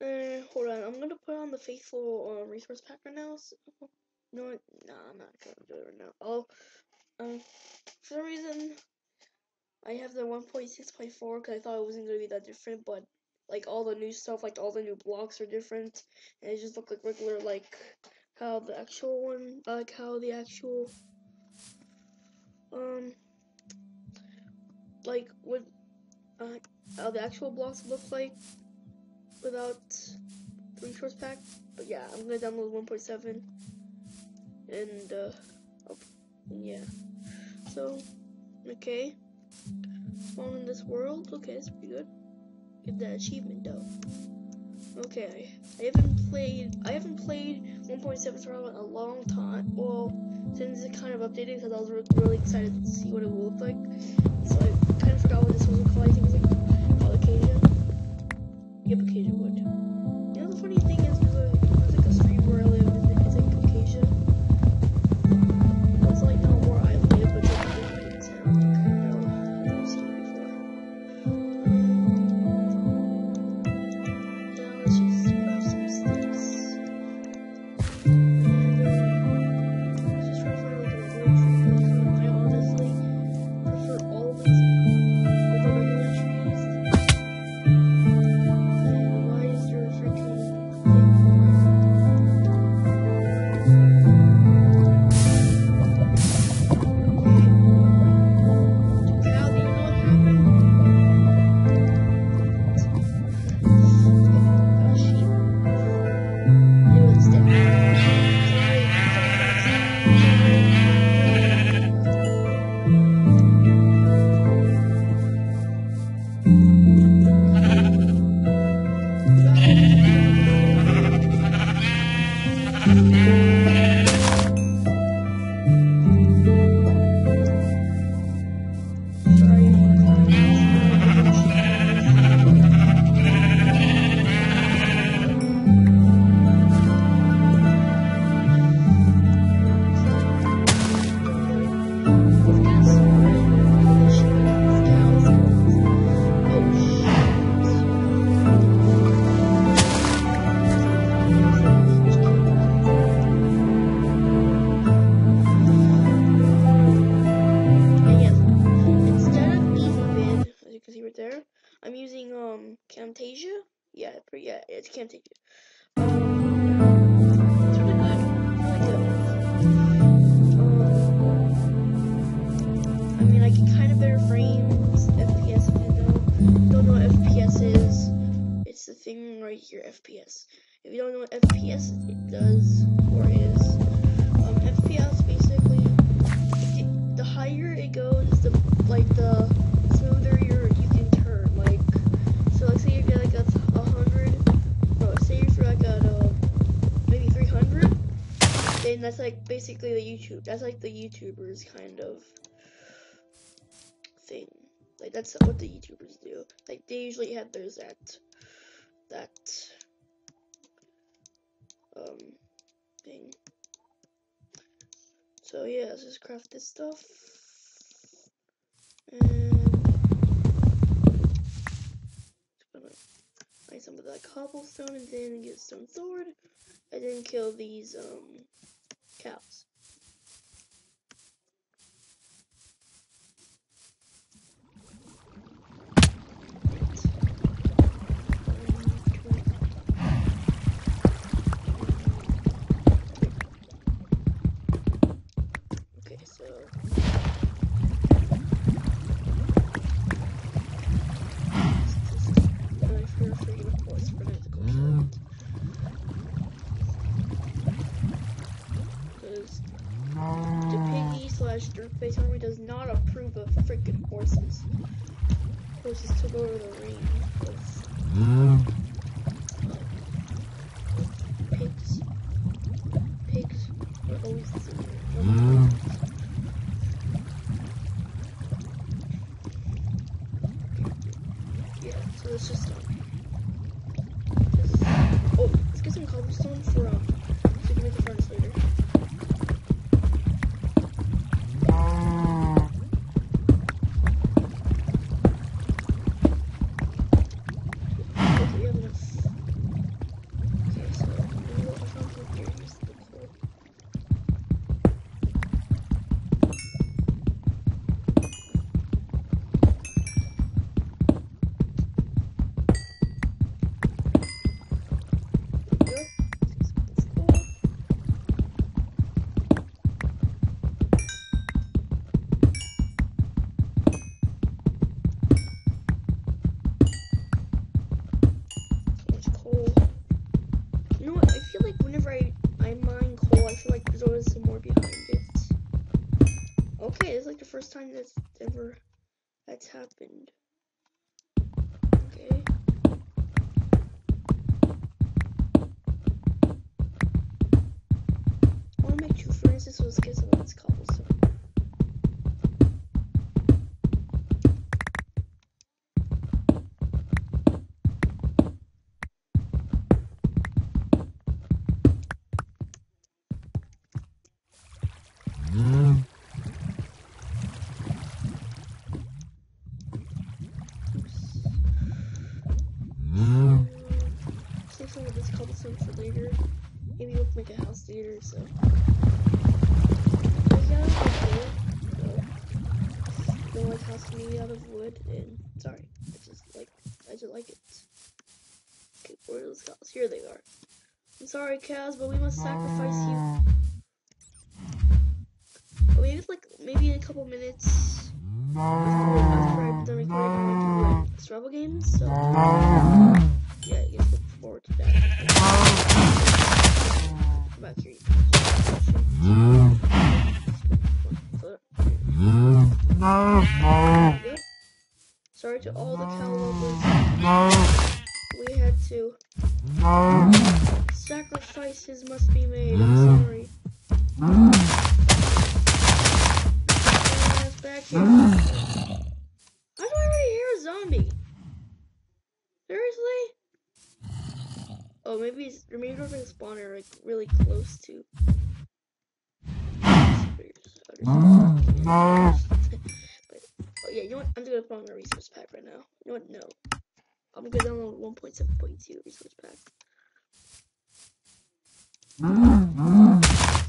on I'm gonna put on the faithful um, resource pack right now. So, no, nah, I'm not gonna do it right now. Oh, um, for some reason, I have the 1.6.4 because I thought it wasn't gonna be that different, but like all the new stuff, like all the new blocks are different, and it just looked like regular, like how the actual one, like how the actual, um, like what, uh, how the actual blocks look like without the resource pack. But yeah, I'm gonna download 1.7, and uh, yeah. So, okay, spawn in this world. Okay, that's pretty good get that achievement though. Okay, I haven't played I haven't played 1.7 survival in a long time. Well, since it kind of updated because I was re really excited to see what it would look like. FPS. If you don't know what FPS it does or is, um, FPS basically it- the higher it goes, the like the smoother your you can turn. Like so, let's say you get like a, a hundred, or say you're like at maybe three hundred, then that's like basically the YouTube. That's like the YouTubers kind of thing. Like that's what the YouTubers do. Like they usually have theirs at that um thing. So yeah, let's just craft this stuff. And find some of that cobblestone and then get some sword. And then kill these um cows. Took over the ring. Pigs. Pigs are always the same. Yeah, so it's just just, oh, let's get some cobblestone for um, so we can make the furnace later. First time that's ever that's happened. Okay. Want to make two furnaces, so let's of this cobblestone. Save house so. Wood, so. House made out of wood, and sorry, I just like, I just like it. Okay, where are those cows? Here they are. I'm sorry, cows, but we must sacrifice you. Oh, maybe like, maybe in a couple minutes. After, I'm games, so yeah, I guess look forward to that. Sorry to all the cow lovers. We had to. Sacrifices must be made. I'm sorry. Yes, back here. How do I already hear a zombie? Seriously? Oh, it's, we're gonna spawn are like really close to. but, oh yeah, you know what? I'm gonna put on a resource pack right now. You know what? No. I'm gonna download 1.7.2 resource pack.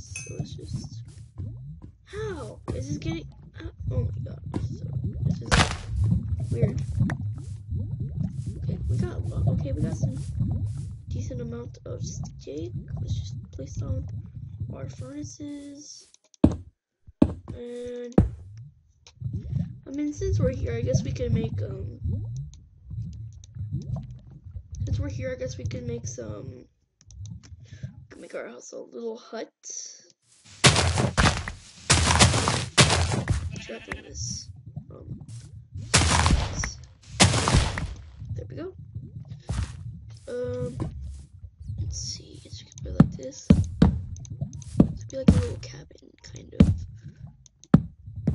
So let's just. How? Is this getting. Oh my god. So, this is weird. Okay, we got. Okay, we got some decent amount of steak. Let's just place on our furnaces. And I mean, since we're here, I guess we can make um. Since we're here, I guess we can make some. Can make our house a little hut. Trapping this. Um. There we go. Um, let's see. It's gonna be like this. It's gonna be like a little cabin, kind of.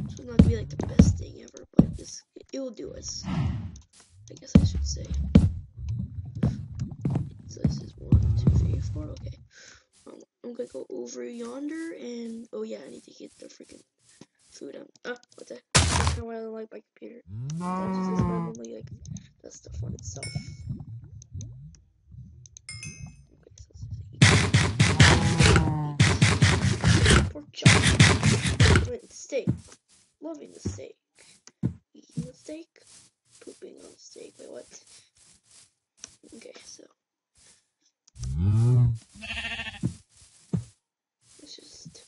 It's not gonna be like the best thing ever, but this it will do us. I guess I should say. So this is one, two, three, four. Okay. Um, I'm gonna go over yonder, and oh yeah, I need to get the freaking food. Um, ah, what the? That's why I like my computer. That's just randomly like that's the fun itself. Pork chop. Eating steak. Loving the steak. Eating the steak. Pooping on the steak. Wait, what? Okay, so. Let's just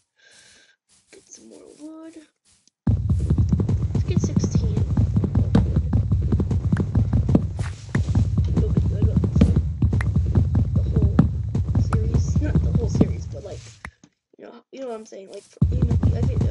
get some more wood. Let's get 16. It'll be good the whole series. Not the whole series, but like, know, you know what I'm saying. Like, for, you know, I think,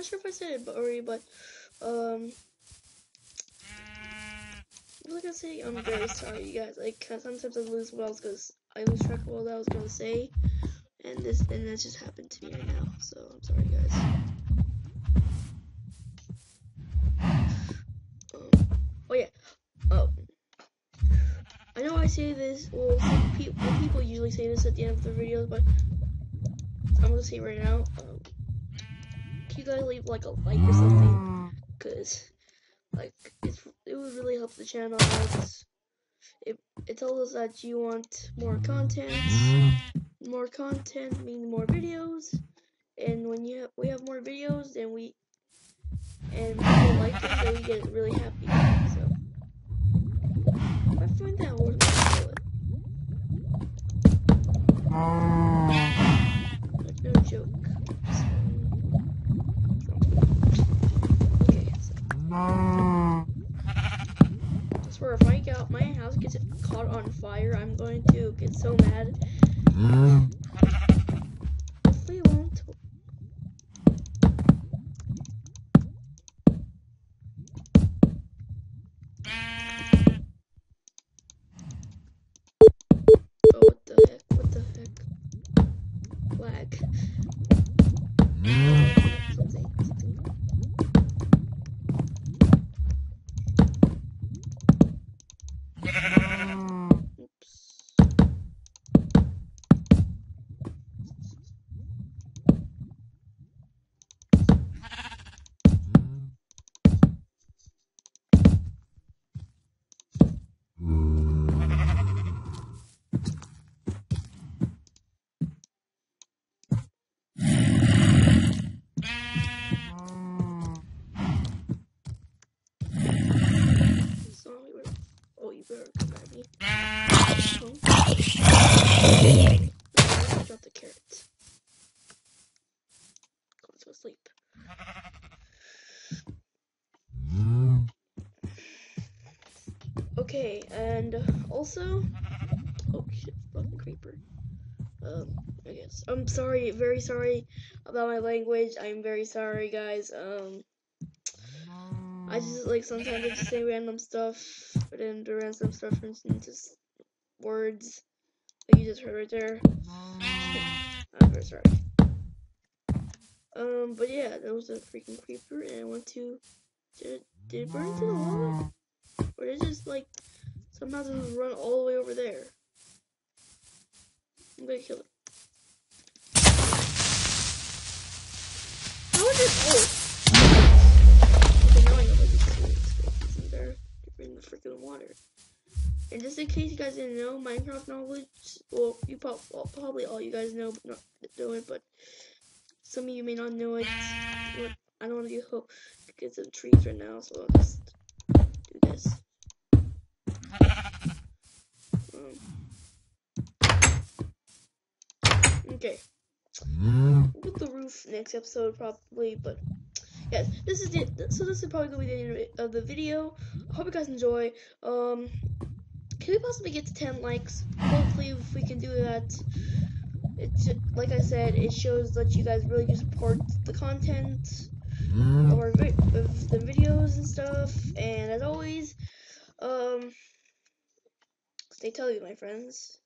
not sure if I said it already, but um, was I say? I'm very sorry, you guys. Like, sometimes I lose what I was gonna, I lose track of what I was gonna say, and this, and that just happened to me right now. So I'm sorry, guys. Um, oh yeah. Oh, I know I say this, well, some pe- well, people usually say this at the end of the videos, but I'm gonna say right now. Um, you guys leave like a like or something? Cause like it's it would really help the channel. It it tells us that you want more content. More content means more videos, and when you have, we have more videos, then we and people like it, then we get really happy. So I find that, it. No joke. Okay, so I swear if I get my house gets caught on fire, I'm going to get so mad. Mm. Let's go sleep. Okay, and also, oh shit, fucking creeper. Um, I guess I'm sorry, very sorry about my language. I'm very sorry, guys. Um, I just like sometimes I just say random stuff, but then the random stuff for instance, words like you just heard right there. I'm very sorry. Um, but yeah, there was a freaking creeper, and I went to did, did it burn into the lava, or did it just like somehow just run all the way over there? I'm gonna kill it. How is it? Oh. Water. And just in case you guys didn't know, Minecraft knowledge, well, you well, probably all you guys know, but not know it, but some of you may not know it. I don't want to do get some trees right now, so I'll just do this. Um, okay. With the roof next episode probably, but yes, this is it. So this is probably gonna be the end of the video. I hope you guys enjoy. Um, can we possibly get to 10 likes? Hopefully, if we can do that, it's like I said, it shows that you guys really do support the content of our vi- of the videos and stuff. And as always, um, stay healthy, my friends.